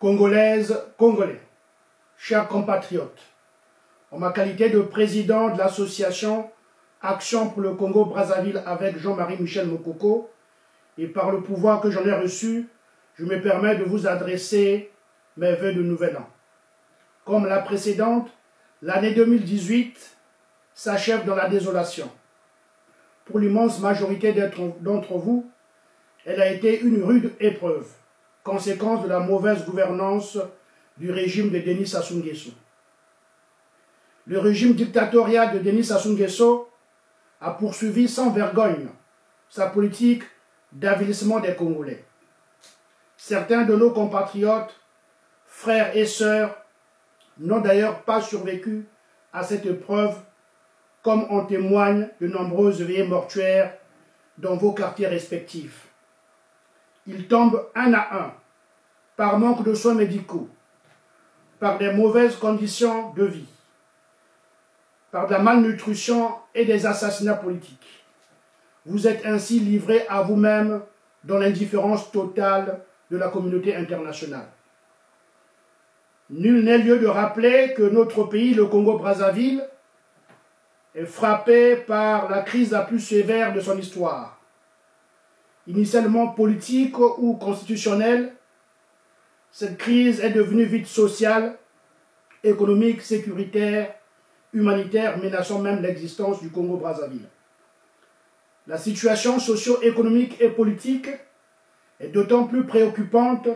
Congolaises, Congolais, chers compatriotes, en ma qualité de président de l'association Action pour le Congo-Brazzaville avec Jean-Marie Michel Mokoko, et par le pouvoir que j'en ai reçu, je me permets de vous adresser mes vœux de nouvel an. Comme la précédente, l'année 2018 s'achève dans la désolation. Pour l'immense majorité d'entre vous, elle a été une rude épreuve, conséquence de la mauvaise gouvernance du régime de Denis Sassou Nguesso. Le régime dictatorial de Denis Sassou Nguesso a poursuivi sans vergogne sa politique d'avilissement des Congolais. Certains de nos compatriotes, frères et sœurs, n'ont d'ailleurs pas survécu à cette épreuve, comme en témoignent de nombreuses veillées mortuaires dans vos quartiers respectifs. Ils tombent un à un, par manque de soins médicaux, par des mauvaises conditions de vie, par de la malnutrition et des assassinats politiques. Vous êtes ainsi livrés à vous-même dans l'indifférence totale de la communauté internationale. Nul n'est lieu de rappeler que notre pays, le Congo-Brazzaville, est frappé par la crise la plus sévère de son histoire. Initialement politique ou constitutionnelle, cette crise est devenue vite sociale, économique, sécuritaire, humanitaire, menaçant même l'existence du Congo-Brazzaville. La situation socio-économique et politique est d'autant plus préoccupante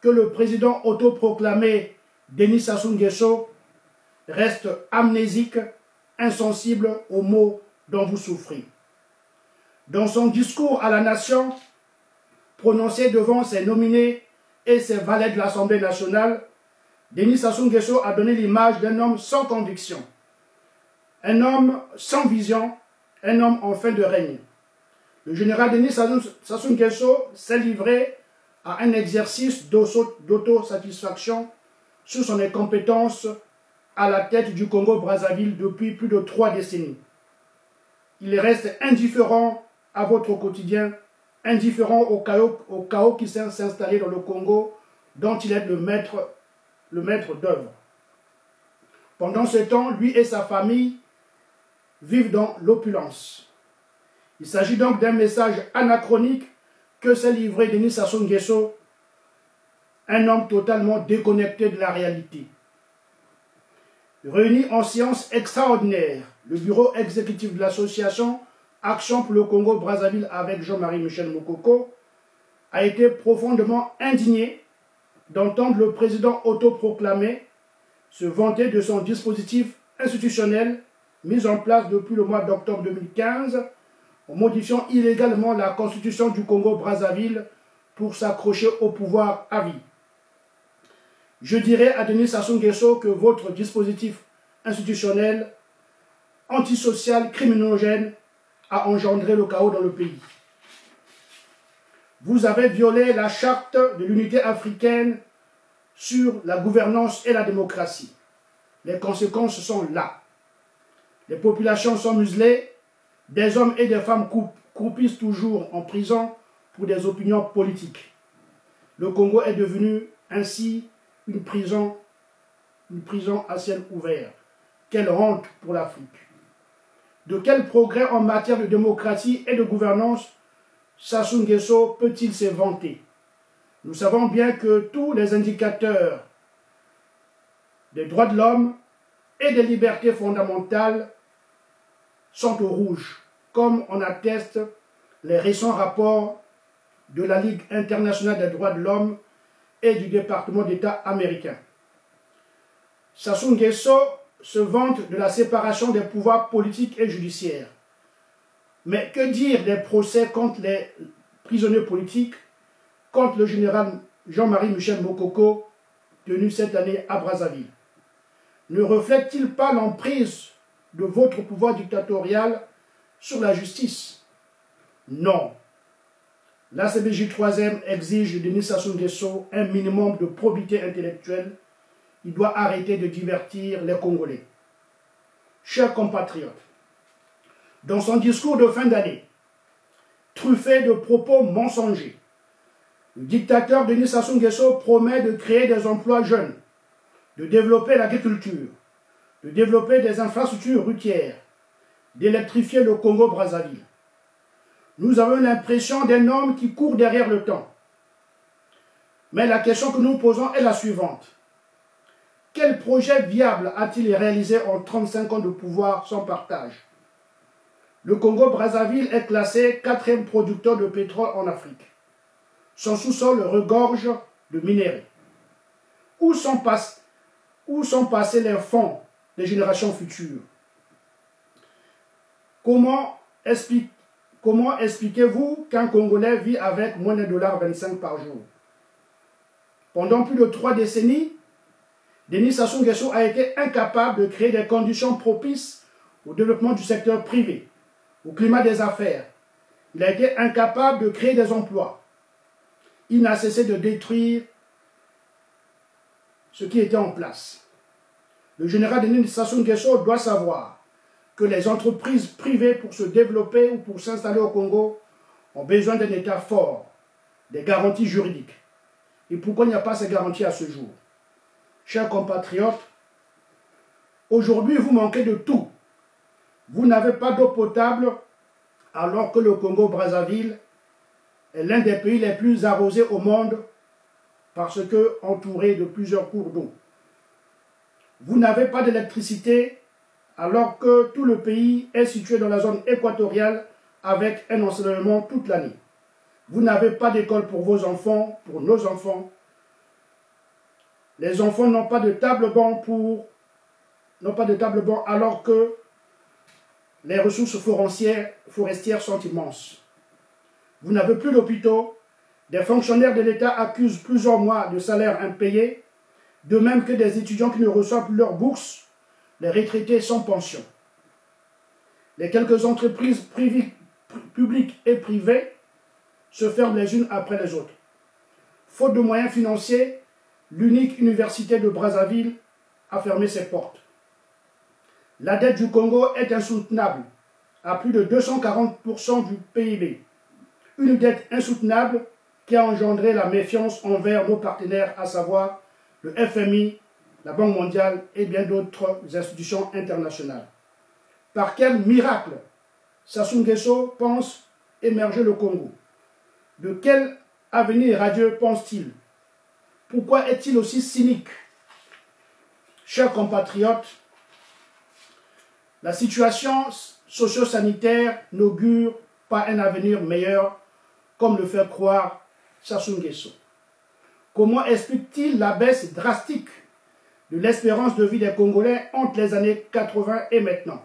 que le président autoproclamé Denis Sassou Nguesso reste amnésique, insensible aux maux dont vous souffrez. Dans son discours à la nation, prononcé devant ses nominés et ses valets de l'Assemblée nationale, Denis Sassou Nguesso a donné l'image d'un homme sans conviction, un homme sans vision, un homme en fin de règne. Le général Denis Sassou Nguesso s'est livré à un exercice d'autosatisfaction sur son incompétence à la tête du Congo-Brazzaville depuis plus de trois décennies. Il reste indifférent à votre quotidien, indifférent au chaos, au chaos qui s'est installé dans le Congo, dont il est le maître, le maître d'œuvre. Pendant ce temps, lui et sa famille vivent dans l'opulence. Il s'agit donc d'un message anachronique que s'est livré Denis Sassou Nguesso, un homme totalement déconnecté de la réalité. Réuni en séance extraordinaire, le bureau exécutif de l'association Action pour le Congo-Brazzaville avec Jean-Marie Michel Mokoko a été profondément indigné d'entendre le président autoproclamé se vanter de son dispositif institutionnel mis en place depuis le mois d'octobre 2015 en modifiant illégalement la constitution du Congo-Brazzaville pour s'accrocher au pouvoir à vie. Je dirais à Denis Sassou Nguesso que votre dispositif institutionnel antisocial, criminogène, a engendré le chaos dans le pays. Vous avez violé la charte de l'unité africaine sur la gouvernance et la démocratie. Les conséquences sont là. Les populations sont muselées, des hommes et des femmes croupissent toujours en prison pour des opinions politiques. Le Congo est devenu ainsi une prison, une prison à ciel ouvert. Quelle honte pour l'Afrique. De quel progrès en matière de démocratie et de gouvernance Sassou Nguesso peut-il se vanter Nous savons bien que tous les indicateurs des droits de l'homme et des libertés fondamentales sont au rouge, comme en attestent les récents rapports de la Ligue internationale des droits de l'homme et du département d'État américain. Sassou Nguesso se vante de la séparation des pouvoirs politiques et judiciaires. Mais que dire des procès contre les prisonniers politiques, contre le général Jean-Marie Michel Mokoko, tenu cette année à Brazzaville? Ne reflète-t-il pas l'emprise de votre pouvoir dictatorial sur la justice? Non. La CBJ 3e exige de Denis Sassou un minimum de probité intellectuelle. Il doit arrêter de divertir les Congolais. Chers compatriotes, dans son discours de fin d'année, truffé de propos mensongers, Le dictateur Denis Sassou Nguesso promet de créer des emplois jeunes, de développer l'agriculture, de développer des infrastructures routières, d'électrifier le Congo-Brazzaville. Nous avons l'impression d'un homme qui court derrière le temps. Mais la question que nous posons est la suivante. Quel projet viable a-t-il réalisé en 35 ans de pouvoir sans partage? Le Congo-Brazzaville est classé quatrième producteur de pétrole en Afrique. Son sous-sol regorge de minéraux. Où sont, passés les fonds des générations futures? Comment, explique, comment expliquez-vous qu'un Congolais vit avec moins de dollars 25 par jour? Pendant plus de trois décennies, Denis Sassou Nguesso a été incapable de créer des conditions propices au développement du secteur privé, au climat des affaires. Il a été incapable de créer des emplois. Il n'a cessé de détruire ce qui était en place. Le général Denis Sassou Nguesso doit savoir que les entreprises privées pour se développer ou pour s'installer au Congo ont besoin d'un État fort, des garanties juridiques. Et pourquoi il n'y a pas ces garanties à ce jour? Chers compatriotes, aujourd'hui vous manquez de tout. Vous n'avez pas d'eau potable alors que le Congo-Brazzaville est l'un des pays les plus arrosés au monde parce que entouré de plusieurs cours d'eau. Vous n'avez pas d'électricité alors que tout le pays est situé dans la zone équatoriale avec un enseignement toute l'année. Vous n'avez pas d'école pour vos enfants, pour nos enfants, les enfants n'ont pas de table banc pour n'ont pas de table alors que les ressources forestières, sont immenses. Vous n'avez plus d'hôpitaux. Des fonctionnaires de l'État accusent plusieurs mois de salaire impayés, de même que des étudiants qui ne reçoivent plus leur bourse, les retraités sans pension. Les quelques entreprises publiques et privées se ferment les unes après les autres. Faute de moyens financiers, l'unique université de Brazzaville a fermé ses portes. La dette du Congo est insoutenable, à plus de 240% du PIB. Une dette insoutenable qui a engendré la méfiance envers nos partenaires, à savoir le FMI, la Banque mondiale et bien d'autres institutions internationales. Par quel miracle Sassou Nguesso pense émerger le Congo? De quel avenir radieux pense-t-il? Pourquoi est-il aussi cynique? Chers compatriotes, la situation socio-sanitaire n'augure pas un avenir meilleur, comme le fait croire Sassou Nguesso. Comment explique-t-il la baisse drastique de l'espérance de vie des Congolais entre les années 80 et maintenant?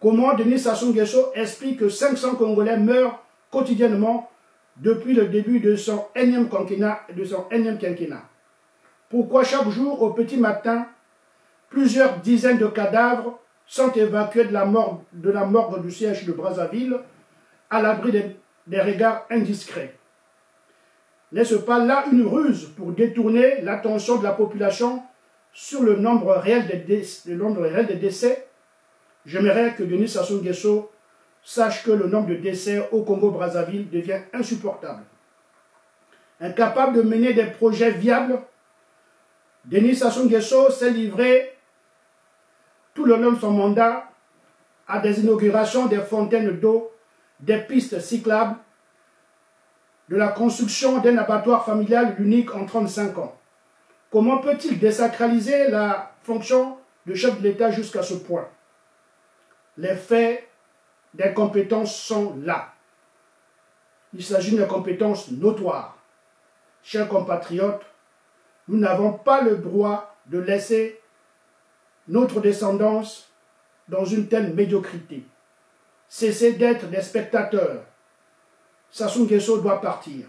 Comment Denis Sassou Nguesso explique que 500 Congolais meurent quotidiennement depuis le début de son énième quinquennat, quinquennat. Pourquoi chaque jour, au petit matin, plusieurs dizaines de cadavres sont évacués de la, morgue, du siège de Brazzaville à l'abri des, regards indiscrets? N'est-ce pas là une ruse pour détourner l'attention de la population sur le nombre réel des, le nombre réel des décès? J'aimerais que Denis Sassou Nguesso sache que le nombre de décès au Congo-Brazzaville devient insupportable. Incapable de mener des projets viables, Denis Sassou Nguesso s'est livré tout le long de son mandat à des inaugurations des fontaines d'eau, des pistes cyclables, de la construction d'un abattoir familial unique en 35 ans. Comment peut-il désacraliser la fonction de chef de l'État jusqu'à ce point? Les faits d'incompétence sont là. Il s'agit d'une compétence notoire. Chers compatriotes, nous n'avons pas le droit de laisser notre descendance dans une telle médiocrité. Cessez d'être des spectateurs. Sassou Nguesso doit partir.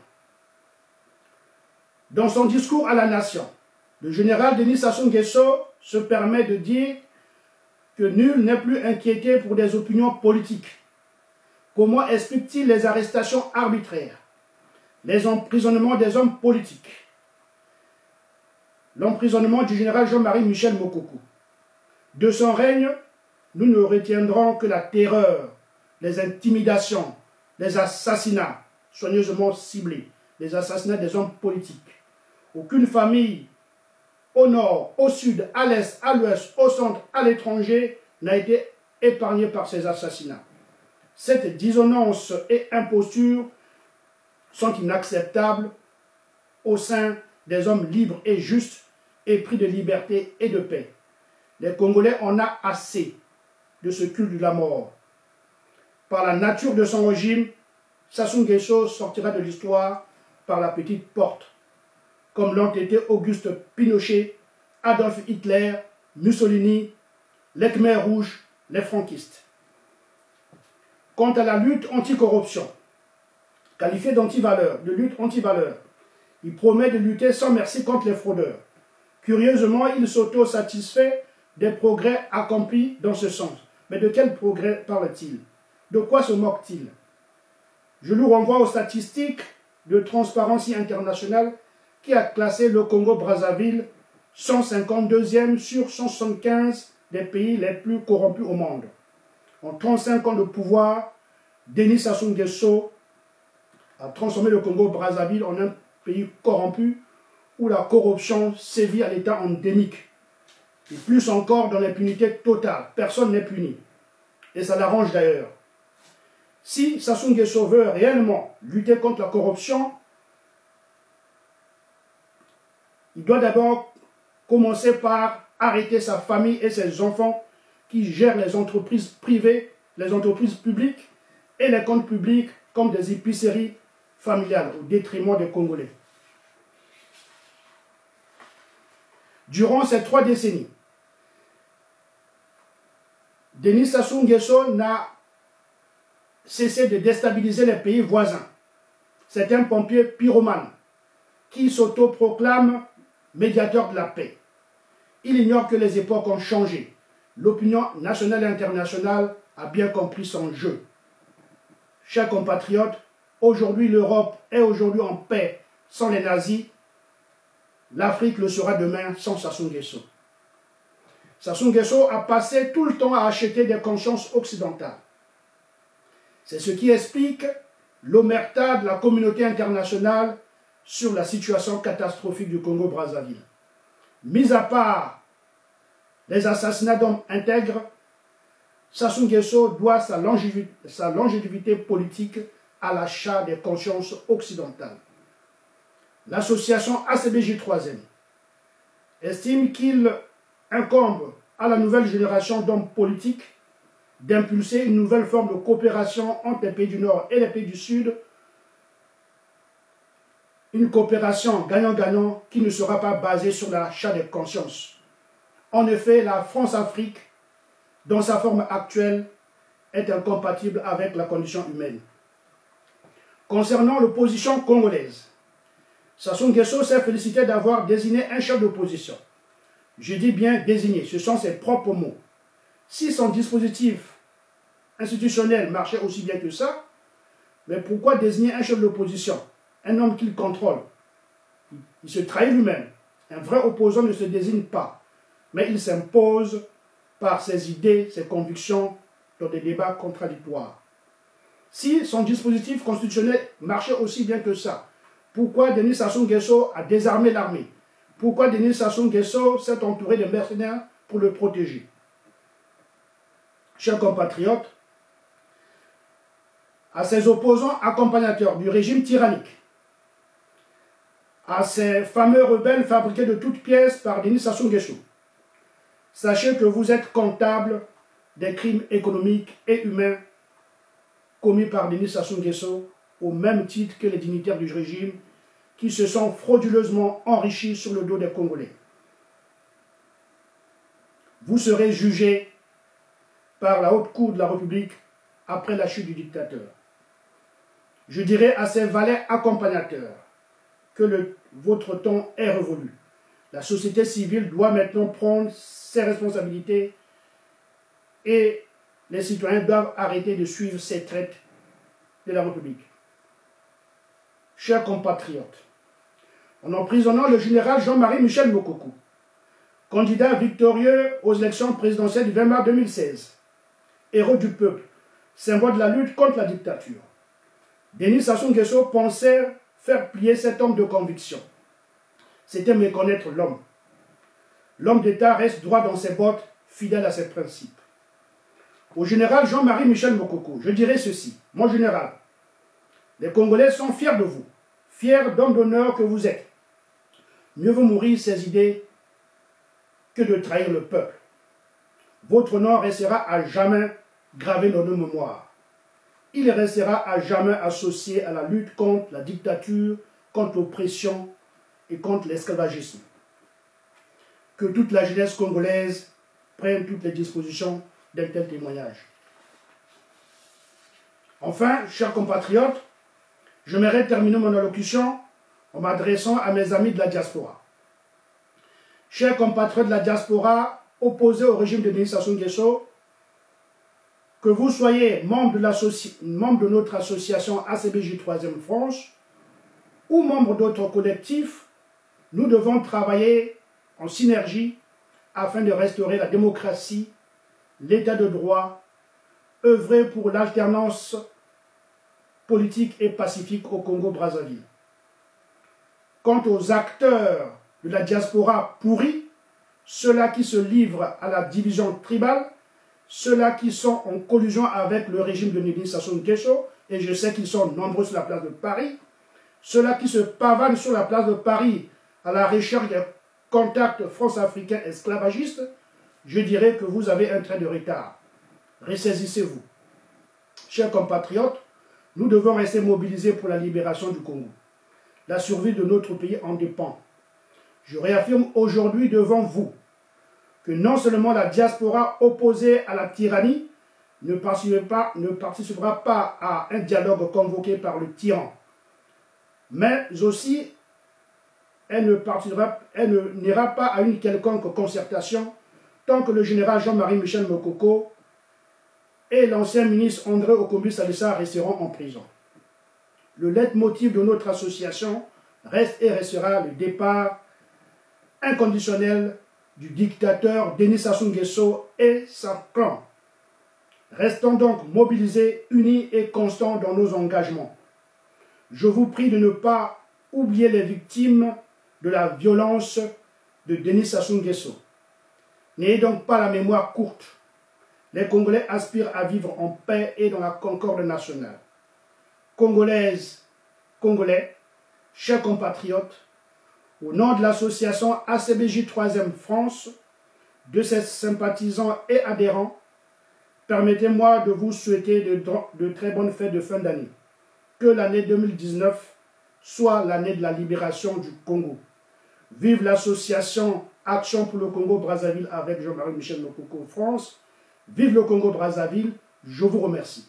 Dans son discours à la nation, le général Denis Sassou Nguesso se permet de dire que nul n'est plus inquiété pour des opinions politiques. Comment explique-t-il les arrestations arbitraires, les emprisonnements des hommes politiques, l'emprisonnement du général Jean-Marie Michel Mokoko De son règne, nous ne retiendrons que la terreur, les intimidations, les assassinats soigneusement ciblés, les assassinats des hommes politiques. Aucune famille au nord, au sud, à l'est, à l'ouest, au centre, à l'étranger n'a été épargnée par ces assassinats. Cette dissonance et imposture sont inacceptables au sein des hommes libres et justes, épris de liberté et de paix. Les Congolais en ont assez de ce culte de la mort. Par la nature de son régime, Sassou Nguesso sortira de l'histoire par la petite porte, comme l'ont été Auguste Pinochet, Adolf Hitler, Mussolini, les Khmer rouges, les franquistes. Quant à la lutte anticorruption, qualifiée d'antivaleur, de lutte antivaleur, il promet de lutter sans merci contre les fraudeurs. Curieusement, il s'auto-satisfait des progrès accomplis dans ce sens. Mais de quel progrès parle-t-il? De quoi se moque-t-il? Je nous renvoie aux statistiques de Transparency International qui a classé le Congo-Brazzaville 152e sur 175 des pays les plus corrompus au monde. En 35 ans de pouvoir, Denis Sassou Nguesso a transformé le Congo-Brazzaville en un pays corrompu où la corruption sévit à l'état endémique. Et plus encore dans l'impunité totale. Personne n'est puni. Et ça l'arrange d'ailleurs. Si Sassou Nguesso veut réellement lutter contre la corruption, il doit d'abord commencer par arrêter sa famille et ses enfants qui gèrent les entreprises privées, les entreprises publiques et les comptes publics comme des épiceries familiales au détriment des Congolais. Durant ces trois décennies, Denis Sassou Nguesso n'a cessé de déstabiliser les pays voisins. C'est un pompier pyromane qui s'autoproclame médiateur de la paix. Il ignore que les époques ont changé. L'opinion nationale et internationale a bien compris son jeu. Chers compatriotes, aujourd'hui l'Europe est aujourd'hui en paix sans les nazis. L'Afrique le sera demain sans Sassou Nguesso. Sassou Nguesso a passé tout le temps à acheter des consciences occidentales. C'est ce qui explique l'omerta de la communauté internationale sur la situation catastrophique du Congo-Brazzaville. Mis à part les assassinats d'hommes intègres, Sassou Nguesso doit sa longévité, politique à l'achat des consciences occidentales. L'association ACBJ3N estime qu'il incombe à la nouvelle génération d'hommes politiques d'impulser une nouvelle forme de coopération entre les pays du Nord et les pays du Sud une coopération gagnant-gagnant qui ne sera pas basée sur l'achat des consciences. En effet, la France-Afrique, dans sa forme actuelle, est incompatible avec la condition humaine. Concernant l'opposition congolaise, Sassou Nguesso s'est félicité d'avoir désigné un chef d'opposition. Je dis bien désigné, ce sont ses propres mots. Si son dispositif institutionnel marchait aussi bien que ça, mais pourquoi désigner un chef d'opposition? Un homme qu'il contrôle. Il se trahit lui-même. Un vrai opposant ne se désigne pas, mais il s'impose par ses idées, ses convictions dans des débats contradictoires. Si son dispositif constitutionnel marchait aussi bien que ça, pourquoi Denis Sassou Nguesso a désarmé l'armée? Pourquoi Denis Sassou Nguesso s'est entouré de mercenaires pour le protéger? Chers compatriotes, à ses opposants accompagnateurs du régime tyrannique, à ces fameux rebelles fabriqués de toutes pièces par Denis Sassou Nguesso. Sachez que vous êtes comptable des crimes économiques et humains commis par Denis Sassou Nguesso au même titre que les dignitaires du régime qui se sont frauduleusement enrichis sur le dos des Congolais. Vous serez jugés par la haute cour de la République après la chute du dictateur. Je dirais à ces valets accompagnateurs, que le, votre temps est révolu. La société civile doit maintenant prendre ses responsabilités et les citoyens doivent arrêter de suivre ces traites de la République. Chers compatriotes, en emprisonnant le général Jean-Marie Michel Mokoku, candidat victorieux aux élections présidentielles du 20 mars 2016, héros du peuple, symbole de la lutte contre la dictature, Denis Sassou Nguesso pensait faire plier cet homme de conviction. C'était méconnaître l'homme. L'homme d'État reste droit dans ses bottes, fidèle à ses principes. Au général Jean-Marie Michel Mokoko, je dirais ceci. Mon général, les Congolais sont fiers de vous, fiers d'homme d'honneur que vous êtes. Mieux vaut mourir ces idées que de trahir le peuple. Votre nom restera à jamais gravé dans nos mémoires. Il restera à jamais associé à la lutte contre la dictature, contre l'oppression et contre l'esclavagisme. Que toute la jeunesse congolaise prenne toutes les dispositions d'un tel témoignage. Enfin, chers compatriotes, j'aimerais terminer mon allocution en m'adressant à mes amis de la diaspora. Chers compatriotes de la diaspora opposés au régime de Denis Sassou Nguesso, que vous soyez membre de, notre association ACBJ 3e France ou membre d'autres collectifs, nous devons travailler en synergie afin de restaurer la démocratie, l'état de droit, œuvrer pour l'alternance politique et pacifique au Congo-Brazzaville. Quant aux acteurs de la diaspora pourris, ceux-là qui se livrent à la division tribale, ceux-là qui sont en collusion avec le régime de Nidhi Sassou Nguesso, et je sais qu'ils sont nombreux sur la place de Paris, ceux-là qui se pavanent sur la place de Paris à la recherche des contacts france-africains esclavagistes, je dirais que vous avez un trait de retard. Ressaisissez-vous. Chers compatriotes, nous devons rester mobilisés pour la libération du Congo. La survie de notre pays en dépend. Je réaffirme aujourd'hui devant vous que non seulement la diaspora opposée à la tyrannie ne participera, pas, à un dialogue convoqué par le tyran, mais aussi elle ne, elle n'ira pas à une quelconque concertation tant que le général Jean-Marie Michel Mokoko et l'ancien ministre André Okombi Salissa resteront en prison. Le leitmotiv de notre association reste et restera le départ inconditionnel du dictateur Denis Sassou Nguesso et sa clan. Restons donc mobilisés, unis et constants dans nos engagements. Je vous prie de ne pas oublier les victimes de la violence de Denis Sassou Nguesso. N'ayez donc pas la mémoire courte. Les Congolais aspirent à vivre en paix et dans la concorde nationale. Congolaises, Congolais, chers compatriotes, au nom de l'association ACBJ 3e France, de ses sympathisants et adhérents, permettez-moi de vous souhaiter de, de très bonnes fêtes de fin d'année. Que l'année 2019 soit l'année de la libération du Congo. Vive l'association Action pour le Congo-Brazzaville avec Jean-Marie Michel Mokoko France. Vive le Congo-Brazzaville. Je vous remercie.